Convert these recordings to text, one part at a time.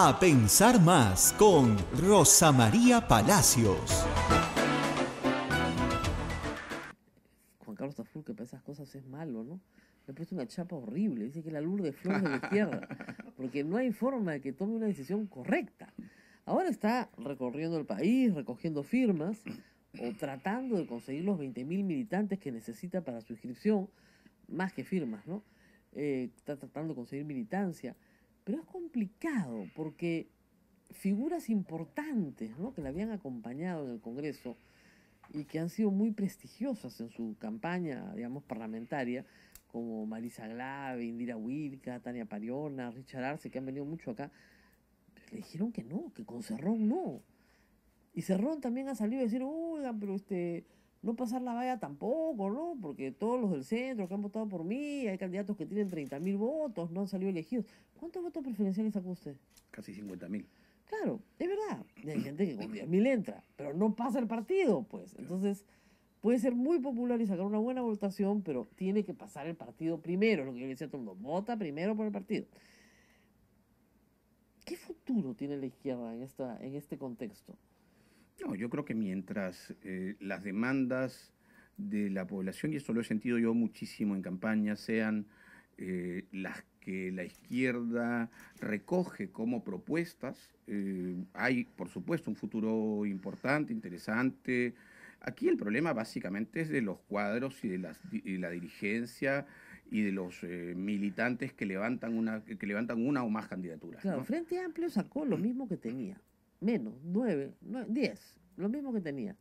A Pensar Más con Rosa María Palacios. Juan Carlos Tafur, que para esas cosas es malo, ¿no? Le puesto una chapa horrible. Dice que la luz de flores de la izquierda. Porque no hay forma de que tome una decisión correcta. Ahora está recorriendo el país, recogiendo firmas o tratando de conseguir los 20.000 militantes que necesita para su inscripción, más que firmas, ¿no? Eh, está tratando de conseguir militancia, pero es complicado porque figuras importantes ¿no? que le habían acompañado en el Congreso y que han sido muy prestigiosas en su campaña, digamos, parlamentaria, como Marisa Glave, Indira Wilka, Tania Pariona, Richard Arce, que han venido mucho acá, le dijeron que no, que con Cerrón no. Y Cerrón también ha salido a decir, oigan, pero este, no pasar la valla tampoco, ¿no? Porque todos los del centro que han votado por mí, hay candidatos que tienen 30.000 votos, no han salido elegidos. ¿Cuántos votos preferenciales sacó usted? Casi 50.000. Claro, es verdad. Y hay gente que con 10.000 entra, pero no pasa el partido, pues. Entonces, puede ser muy popular y sacar una buena votación, pero tiene que pasar el partido primero, lo que yo le decía a todo el mundo, vota primero por el partido. ¿Qué futuro tiene la izquierda en, esta, en este contexto? No, yo creo que mientras eh, las demandas de la población, y esto lo he sentido yo muchísimo en campaña, sean eh, las que la izquierda recoge como propuestas, eh, hay, por supuesto, un futuro importante, interesante. Aquí el problema básicamente es de los cuadros y de, las, y la dirigencia y de los militantes que levantan una que levantan una o más candidaturas. Claro, Frente Amplio sacó lo mismo que tenía menos, nueve, diez, lo mismo que tenía.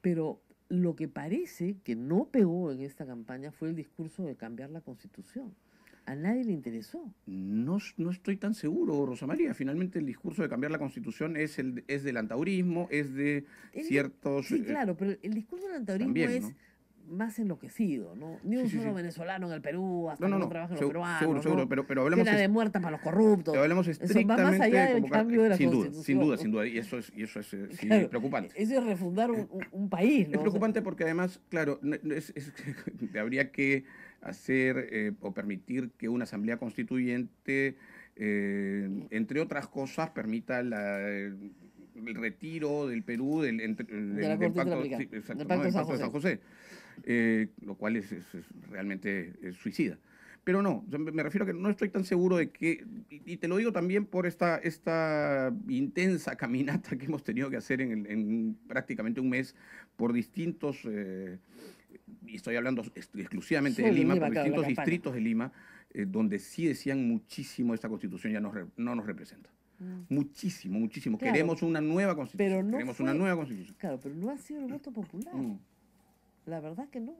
Pero lo que parece que no pegó en esta campaña fue el discurso de cambiar la constitución. A nadie le interesó. No, no estoy tan seguro, Rosa María. Finalmente el discurso de cambiar la constitución es, el, es del antaurismo, es de ciertos... Sí, eh, claro, pero el discurso del antaurismo es más enloquecido, ¿no? Ni un solo venezolano en el Perú, hasta no, no, no los peruanos. Seguro, seguro, pero, pero hablemos. De muerte para los corruptos. Pero hablemos estrictamente. Eso va más allá del cambio de la sin. Duda, sin duda, sin duda. Y eso es, y eso es eh, preocupante. Eso es refundar un, un, país, ¿no? Es preocupante porque además, claro, es, habría que hacer eh, o permitir que una asamblea constituyente, eh, entre otras cosas, permita la, el retiro del Perú del, del, de del, pacto, sí, exacto, del pacto, de San José. Eh, lo cual es, realmente suicida. Pero no, me refiero a que no estoy tan seguro de que, y, te lo digo también por esta, esta intensa caminata que hemos tenido que hacer en, prácticamente un mes por distintos, eh, y estoy hablando exclusivamente de Lima, por distintos distritos de Lima, eh, donde sí decían muchísimo esta constitución ya no, no nos representa. Mm. Muchísimo, muchísimo. Queremos una nueva constitución. Pero no Queremos una nueva constitución. Claro, pero no ha sido el voto popular. Mm. La verdad que no.